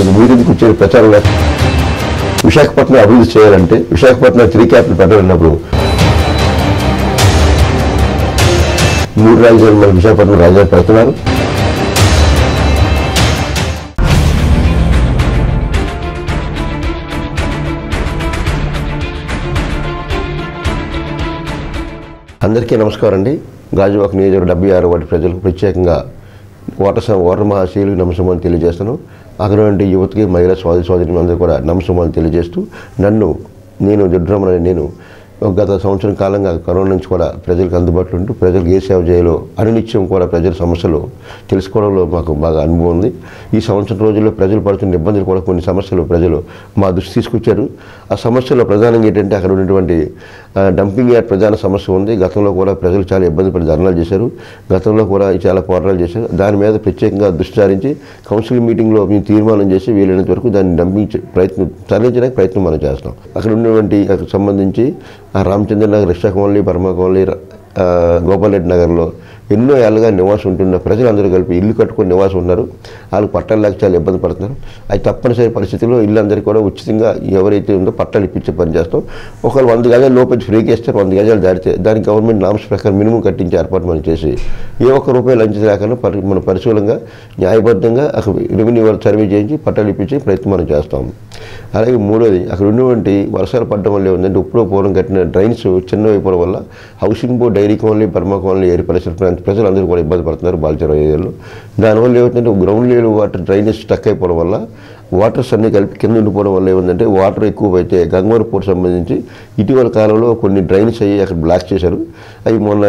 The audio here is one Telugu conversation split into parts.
మీరెందుకు వచ్చారు ప్రచారం లేక విశాఖపట్నం అభివృద్ధి చేయాలంటే విశాఖపట్నం త్రీ క్యాపిటల్ పెట్టాలన్నప్పుడు మూడు రాజధానులు మన విశాఖపట్నం రాజధాని పెడుతున్నారు. అందరికీ నమస్కారం అండి. గాజువాక నియోజకవర్గ డెబ్బై ఆరు వాటి ప్రజలకు ప్రత్యేకంగా ఓటర్ స- ఓటర్ మహాశీలు నమస్సమాన్ని తెలియజేస్తాను. అక్కడ నుండి యువతకి మహిళా స్వాధి సోదరి అందరూ కూడా నమస్సమాన్ని తెలియజేస్తూ నన్ను నేను దుడ్రమణ నేను గత సంవత్సరం కాలంగా కరోనా నుంచి కూడా ప్రజలకు అందుబాటులో ఉంటూ ప్రజలకు ఏ సేవ చేయాలో అనునిత్యం కూడా ప్రజల సమస్యలు తెలుసుకోవడంలో మాకు బాగా అనుభవం ఉంది. ఈ సంవత్సరం రోజుల్లో ప్రజలు పడుతున్న ఇబ్బందులు కూడా కొన్ని సమస్యలు ప్రజలు మా దృష్టి తీసుకొచ్చారు. ఆ సమస్యలో ప్రధానంగా ఏంటంటే అక్కడ ఉన్నటువంటి డంపింగ్ యార్డ్ ప్రధాన సమస్య ఉంది. గతంలో కూడా ప్రజలు చాలా ఇబ్బంది పడి ధర్నాలు చేశారు. గతంలో కూడా చాలా పోరాటాలు చేశారు. దాని మీద ప్రత్యేకంగా దృష్టి సారించి కౌన్సిల్ మీటింగ్లో మేము తీర్మానం చేసి వీలైనంత వరకు దాన్ని డంపింగ్ ప్రయత్నం తరలించడానికి ప్రయత్నం మనం చేస్తాం అక్కడ ఉన్నటువంటి సంబంధించి Ramachandra Nagar rickshaw colony Burma colony ర- ఆ, గోపాలరెడ్డి నగర్లో ఎన్నో ఏళ్ళుగా నివాసం ఉంటున్న ప్రజలందరూ కలిపి ఇల్లు కట్టుకుని నివాసం ఉన్నారు. వాళ్ళు పట్టాలు లేక చాలా ఇబ్బంది పడుతున్నారు. అది తప్పనిసరి పరిస్థితుల్లో ఇల్లు అందరికీ కూడా ఉచితంగా ఎవరైతే ఉందో పట్టాలు ఇప్పించే పని చేస్తాం ఒకవేళ వంద గజాలు లోపలికి ఫ్రీగా ఇస్తారు వంద గజాలు దాడితే దానికి గవర్నమెంట్ నామ్స్ ప్రకారం మినిమం కట్టించే ఏర్పాటు మనం చేసి ఏ ఒక్క రూపాయి లంచం లేకుండా పరి మన పరిశీలంగా న్యాయబద్ధంగా అక్కడ రెవెన్యూ వాళ్ళు సర్వే చేయించి పట్టాలు ఇప్పించే ప్రయత్నం మనం చేస్తాం. అలాగే మూడోది అక్కడ ఉన్నటువంటి వర్షాలు పడడం వల్ల ఏముందంటే ఇప్పుడు పూర్వం కట్టిన డ్రైన్స్ చిన్న వల్ల housing board dairy colony Burma colony ఏర్పరిచిన ప్రాంతం ప్రజలు ప్రజలందరూ కూడా ఇబ్బంది పడుతున్నారు బాల్చేరు ఏరియాలో. దానివల్ల ఏమిటంటే ground level water drainage stuck అయిపోవడం వల్ల వాటర్స్ అన్ని కలిపి కింద ఉండిపోవడం వల్ల ఏముందంటే వాటర్ ఎక్కువ అయితే గంగవరం పోర్ట్ సంబంధించి ఇటీవల కాలంలో కొన్ని డ్రైన్స్ అయ్యి అక్కడ బ్లాక్ చేశారు. అవి మొన్న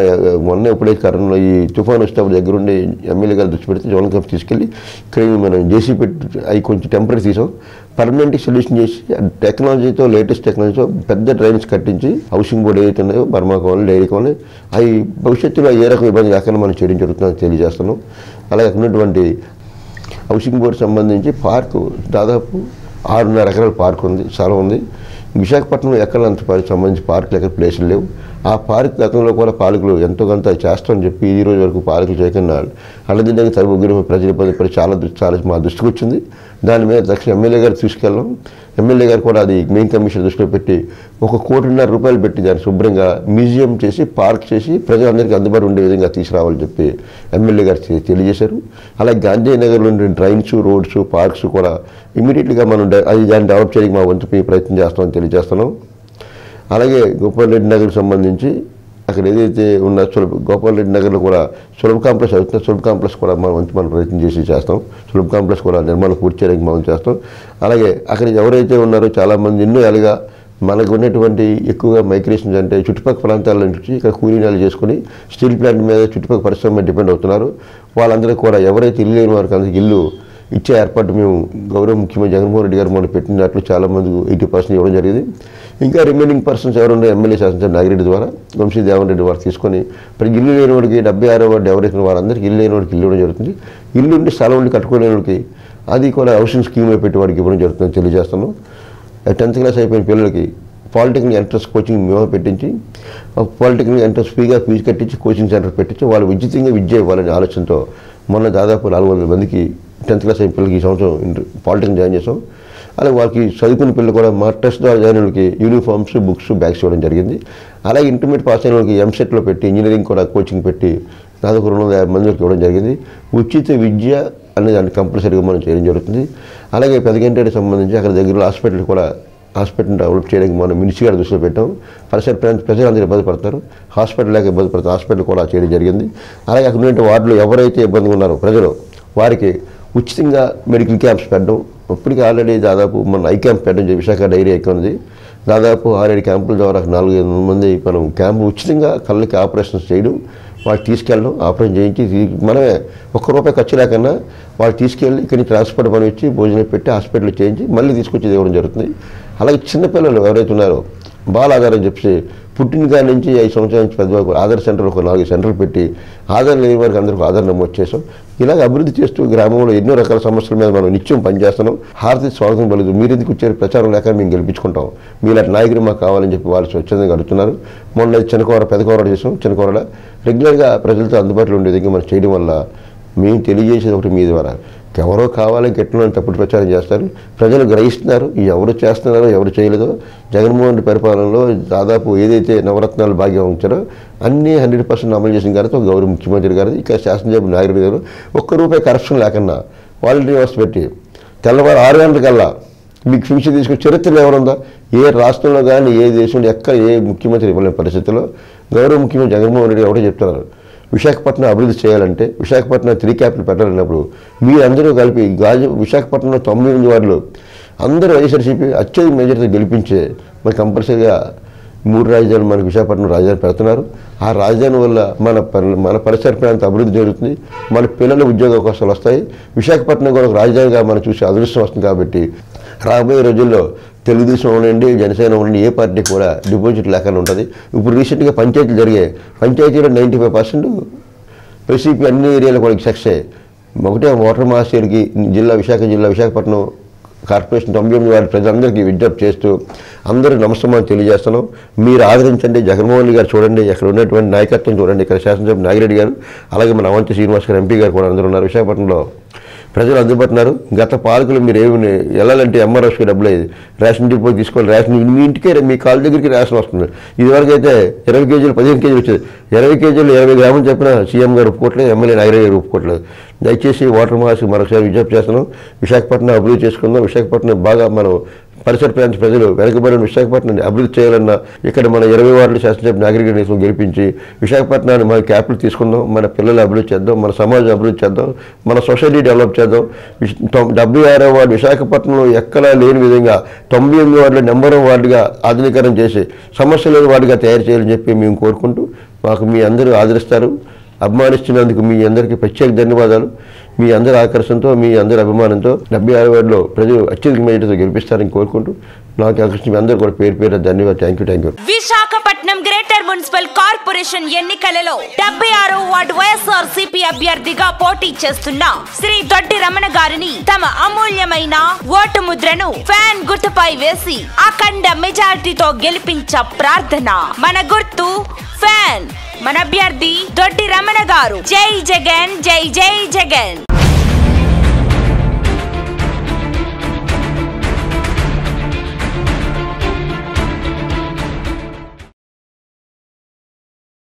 మొన్న ఎప్పుడైతే కరోనా ఈ తుఫాన్ వచ్చేటప్పుడు దగ్గరుండి ఎమ్మెల్యే గారు దృష్టి పెడితే జోన్ కప్ తీసుకెళ్ళి ఇక్కడ మనం జేసీ పెట్టి అవి కొంచెం టెంపరీ తీసాం. పర్మనెంట్ సొల్యూషన్ చేసి టెక్నాలజీతో లేటెస్ట్ టెక్నాలజీతో పెద్ద డ్రైన్స్ కట్టించి హౌసింగ్ బోర్డు ఏదైతే ఉన్నాయో బర్మా కావాలి డైరీ కావాలి అవి భవిష్యత్తులో ఏ రకం ఇబ్బంది కాకుండా మనం చేయడం జరుగుతుందని తెలియజేస్తున్నాం. అలాగే ఉన్నటువంటి హౌసింగ్ బోర్డు సంబంధించి పార్కు దాదాపు ఆరున్నర ఎకరాల పార్క్ ఉంది స్థలం ఉంది. విశాఖపట్నం ఎక్కడ అంత సంబంధించి పార్కులు ఎక్కడ ప్లేసులు లేవు. ఆ పార్క్ గతంలో కూడా పాలకులు ఎంతో కొంత చేస్తామని చెప్పి ఈ రోజు వరకు పాలకులు చేయకుండా అలాగే తరపు ఉగ్రమ ప్రజలు ఇబ్బంది చాలా దృష్టి చాలా మా దృష్టికి వచ్చింది. దాని మీద దక్షిణ ఎమ్మెల్యే గారు తీసుకెళ్ళాం ఎమ్మెల్యే గారు కూడా అది మెయిన్ కమిషన్ దృష్టిలో పెట్టి ఒక కోటిన్నర రూపాయలు పెట్టి దాన్ని శుభ్రంగా మ్యూజియం చేసి పార్క్ చేసి ప్రజలందరికీ అందుబాటు ఉండే విధంగా తీసుకురావాలని చెప్పి ఎమ్మెల్యే గారు తెలియజేశారు. అలాగే గాంధీనగర్లో ఉండే డ్రైన్స్ రోడ్స్ పార్క్స్ కూడా ఇమీడియట్గా మనం అది దాన్ని డెవలప్ చేయడానికి మా వంతు ప్రయత్నం చేస్తామని తెలియజేస్తున్నాం. అలాగే గోపాలరెడ్డి నగర్కి సంబంధించి అక్కడ ఏదైతే ఉన్న సులభ గోపాలరెడ్డి నగర్లో కూడా సులభ కాంప్లెక్స్ అవుతుంది సులభ కాంప్లెక్స్ కూడా మనం మనం ప్రయత్నం చేసి చేస్తాం. సులభ కాంప్లెక్స్ కూడా నిర్మాణం పూర్తి చేయడానికి మనం చేస్తాం. అలాగే అక్కడ ఎవరైతే ఉన్నారో చాలామంది ఎన్నో ఎలాగా మనకు ఉన్నటువంటి ఎక్కువగా మైగ్రేషన్స్ అంటే చుట్టుపక్కల ప్రాంతాల నుంచి ఇక్కడ కూలీనాలు చేసుకుని స్టీల్ ప్లాంట్ మీద చుట్టుపక్కల పరిశ్రమ డిపెండ్ అవుతున్నారు. వాళ్ళందరూ కూడా ఎవరైతే ఇల్లు లేని వారికి అందరికి ఇల్లు ఇచ్చే ఏర్పాటు మేము గౌరవ ముఖ్యమంత్రి జగన్మోహన్ రెడ్డి గారు మనం పెట్టినట్లు చాలా మంది ఎయిటీ పర్సెంట్ ఇవ్వడం జరిగింది. ఇంకా రిమైనింగ్ పర్సన్స్ ఎవరున్నా ఎమ్మెల్యే శాసనసభ నాగిరెడ్డి ద్వారా వంశీ దేవన్ రెడ్డి వారు తీసుకొని ప్రతి ఇల్లు లేని వాడికి డెబ్బై ఆరో వాడు ఎవరైతే వారందరికీ ఇల్లు లేని వాడికి ఇల్లు ఇవ్వడం జరుగుతుంది. ఇల్లు ఉండి స్థలం ఉండి కట్టుకోలేని వాడికి అది కూడా హౌసింగ్ స్కీమ్లో పెట్టి వాడికి ఇవ్వడం జరుగుతుందని తెలియజేస్తున్నాం. టెన్త్ క్లాస్ అయిపోయిన పిల్లలకి పాలిటెక్నిక్ ఎంట్రన్స్ కోచింగ్ మేము పెట్టించి పాలిటెక్నిక్ ఎంట్రన్స్ ఫ్రీగా ఫీజు కట్టించి కోచింగ్ సెంటర్ పెట్టించి వాళ్ళు ఉచితంగా విద్య ఇవ్వాలనే ఆలోచనతో మొన్న దాదాపు నాలుగు వందల మందికి టెన్త్ క్లాస్ అయిన పిల్లలకి ఈ సంవత్సరం ఇంటర్ జాయిన్ చేసాం అలాగే వాళ్ళకి చదువుకున్న పిల్లలు కూడా మా టెస్ట్ ద్వారా జాయిన్ వాళ్ళకి యూనిఫామ్స్ బుక్స్ బ్యాగ్స్ ఇవ్వడం జరిగింది. అలాగే ఇంటర్మీడియట్ పాస్ అయిన వాళ్ళకి ఎంసెట్లో పెట్టి ఇంజనీరింగ్ కూడా కోచింగ్ పెట్టి దాదాపు రెండు వందల యాభై మందికి ఇవ్వడం జరిగింది. ఉచిత విద్య అనేది దాన్ని కంపల్సరీగా మనం చేయడం జరుగుతుంది. అలాగే పెదగంటేకి సంబంధించి అక్కడ దగ్గరలో హాస్పిటల్ కూడా హాస్పిటల్ డెవలప్ చేయడానికి మనం మినిస్ట్రీ గారి దృష్టిలో పెట్టాం. పరిసర ప్రజలు అందరూ ఇబ్బంది పడతారు. హాస్పిటల్ లేక ఇబ్బంది పడతారు. హాస్పిటల్ కూడా చేయడం జరిగింది. అలాగే అక్కడ ఉన్నటువంటి వార్డులో ఎవరైతే ఇబ్బందిగా ఉన్నారో ప్రజలు వారికి ఉచితంగా మెడికల్ క్యాంప్స్ పెట్టడం. ఇప్పటికీ ఆల్రెడీ దాదాపు మన ఐ క్యాంప్ పెట్టడం విశాఖ డైరీ ఐ ఉంది. దాదాపు ఆరేడు క్యాంపుల ద్వారా నాలుగు ఐదు మంది మనం క్యాంపు ఉచితంగా కళ్ళకి ఆపరేషన్స్ చేయడం వాళ్ళు తీసుకెళ్ళడం ఆపరేషన్ చేయించి మనమే ఒక్క రూపాయి ఖర్చు లేకన్నా వాళ్ళు తీసుకెళ్ళి ఇక్కడికి ట్రాన్స్పోర్ట్ పని వచ్చి భోజనం పెట్టి హాస్పిటల్ చేయించి మళ్ళీ తీసుకొచ్చి ఇవ్వడం జరుగుతుంది. అలాగే చిన్నపిల్లలు ఎవరైతే ఉన్నారో బాల చెప్పి పుట్టిన కాడి నుంచి ఐదు సంవత్సరాల నుంచి పెద్ద వరకు ఆధార్ సెంటర్ ఒక నాలుగు సెంటర్లు పెట్టి ఆధార్ లేని వారికి అందరికీ ఆధార్ నమోదు చేసాం ఇలాగ అభివృద్ధి చేస్తూ గ్రామంలో ఎన్నో రకాల సమస్యల మీద మనం నిత్యం పనిచేస్తున్నాం. హారతి స్వాగతం పలుదు మీరు ఎందుకు వచ్చారు? ప్రచారం లేక మేము గెలిపించుకుంటాం. మీలాంటి నాయకులు మాకు కావాలని చెప్పి వాళ్ళు స్వచ్ఛందంగా అడుగుతున్నారు. మొన్న చిన్నకూర పెదకూర చేసాం. చిన్నకూరలో రెగ్యులర్గా ప్రజలతో అందుబాటులో ఉండే విధంగా మనం చేయడం వల్ల మేము తెలియజేసేది ఒకటి మీ ద్వారా. ఎవరో కావాలని గెట్టినంత తప్పుడు ప్రచారం చేస్తారు? ప్రజలు గ్రహిస్తున్నారు ఎవరు చేస్తున్నారో ఎవరు చేయలేదో? జగన్మోహన్ రెడ్డి పరిపాలనలో దాదాపు ఏదైతే నవరత్నాలు భాగ్యం ఉంచారో అన్నీ హండ్రెడ్ పర్సెంట్ అమలు చేసిన గారితో గౌరవ ముఖ్యమంత్రి గారు ఇక శాసనసభ్యులు నాయుడు గారు ఒక్క రూపాయి కరప్షన్ లేకుండా వాలంటీర్ వ్యవస్థ పెట్టి తెల్లవారు ఆరు గంటలకల్లా మీకు ఫిక్షన్ తీసుకుని చరిత్రలో ఎవరుందా? ఏ రాష్ట్రంలో కానీ ఏ దేశంలో ఎక్కడ ఏ ముఖ్యమంత్రి ఇవ్వలేని పరిస్థితుల్లో గౌరవ ముఖ్యమంత్రి జగన్మోహన్ రెడ్డి ఒకటే చెప్తున్నారు. విశాఖపట్నం అభివృద్ధి చేయాలంటే విశాఖపట్నం త్రీ క్యాపిటల్ పెట్టాలన్నప్పుడు మీరందరూ కలిపి గాజు విశాఖపట్నంలో తొమ్మిది ఎనిమిది వార్డులు అందరూ వైఎస్ఆర్సీపీ అత్యధిక మెజార్టీతో గెలిపించే మరి కంపల్సరీగా మూడు రాజధానులు మనకు విశాఖపట్నం రాజధాని పెడుతున్నారు. ఆ రాజధాని వల్ల మన పరి- మన పరిసర ప్రాంత అభివృద్ధి జరుగుతుంది. మన పిల్లల ఉద్యోగ అవకాశాలు వస్తాయి. విశాఖపట్నం కూడా ఒక రాజధానిగా మనం చూసి అదృష్టం వస్తుంది కాబట్టి రాబోయే రోజుల్లో తెలుగుదేశం ఉండండి జనసేన ఉండండి ఏ పార్టీ కూడా డిపాజిట్ లేకుండా ఉంటుంది. ఇప్పుడు రీసెంట్గా పంచాయతీలు జరిగాయి. పంచాయతీలో నైంటీ ఫైవ్ పర్సెంట్ ప్రసిపి అన్ని ఏరియాలో కూడా సక్సెస్ ఒకటే ఓటర్ మాస్టర్కి జిల్లా విశాఖ జిల్లా విశాఖపట్నం కార్పొరేషన్ తొంభై ఎనిమిది వారి ప్రజలందరికీ విజ్ఞప్తి చేస్తూ అందరూ నమస్కారం తెలియజేస్తున్నాం. మీరు ఆదరించండి. జగన్మోహన్ రెడ్డి గారు చూడండి. ఇక్కడ ఉన్నటువంటి నాయకత్వం చూడండి. ఇక్కడ శాసనసభ నాగిరెడ్డి గారు అలాగే మన అవంతి శ్రీనివాస్ గారు ఎంపీ గారు కూడా అందరూ ఉన్నారు. విశాఖపట్నంలో ప్రజలు అందుబడుతున్నారు గత పాలకులు మీరు ఏమి వెళ్ళాలంటే ఎంఆర్ఎస్కి డబ్బులు అయ్యేది. రేషన్ డిపో తీసుకోవాలి. రేషన్ మీ ఇంటికే మీ కాళ్ళ దగ్గరికి రేషన్ వస్తుంది. ఇదివరకు అయితే ఇరవై కేజీలు పదిహేను కేజీలు వచ్చేది. ఇరవై కేజీలు ఇరవై గ్రాములు చెప్పిన సీఎం గారు ఒప్పుకోవట్లేదు ఎమ్మెల్యే నాగరాజు గారు ఒప్పుకోవట్లేదు. దయచేసి వాటర్ మహాసి మరొకసారి విజ్ఞప్తి చేస్తున్నాం. విశాఖపట్నం అభివృద్ధి చేసుకుందాం. విశాఖపట్నం బాగా మనం పరిసర ప్రాంత ప్రజలు వెనకబడిన విశాఖపట్నాన్ని అభివృద్ధి చేయాలన్న ఇక్కడ మన ఇరవై వార్డులు శాసనసభ నాగరికత గెలిపించి విశాఖపట్నాన్ని మన క్యాపిటల్ తీసుకుందాం మన పిల్లలు అభివృద్ధి చేద్దాం మన సమాజం అభివృద్ధి చేద్దాం మన సొసైటీ డెవలప్ చేద్దాం. విశ్- డెబ్బై ఆరో వార్డు విశాఖపట్నంలో ఎక్కడా లేని విధంగా తొంభై ఎనిమిది వార్డులో నెంబర్ వన్ వార్డుగా ఆధునీకరణ చేసి సమస్య లేని వార్డుగా తయారు చేయాలని చెప్పి మేము కోరుకుంటూ మాకు మీ అందరూ ఆదరిస్తారు. అభిమానిస్తున్నందుకు మీ అందరికీ ప్రత్యేక ధన్యవాదాలు. మీ అందరి ఆకర్షణతో మీ అందరి అభిమానంతో డెబ్బై ఆరు వార్డులో ప్రజలు అత్యధిక మెజార్టీతో గెలిపిస్తారని కోరుకుంటూ నాకు ఆకర్షణ మీ అందరూ కూడా పేరు పేరు ధన్యవాదాలు. Thank you thank you Visakhapatnam greater municipal corporation ఎన్నికలలో డెబ్బై ఆరో వార్డు వైఎస్ఆర్ సిపి అభ్యర్థిగా పోటీ చేస్తున్న శ్రీ దొడ్డి రమణ గారిని తమ అమూల్యమైన ఓటు ముద్రను ఫ్యాన్ గుర్తుపై వేసి అఖండ మెజార్టీతో గెలిపించ ప్రార్థన. మన గుర్తు ఫ్యాన్. మన అభ్యర్థి దొడ్డి రమణ గారు. జై జగన్ జై జై జగన్.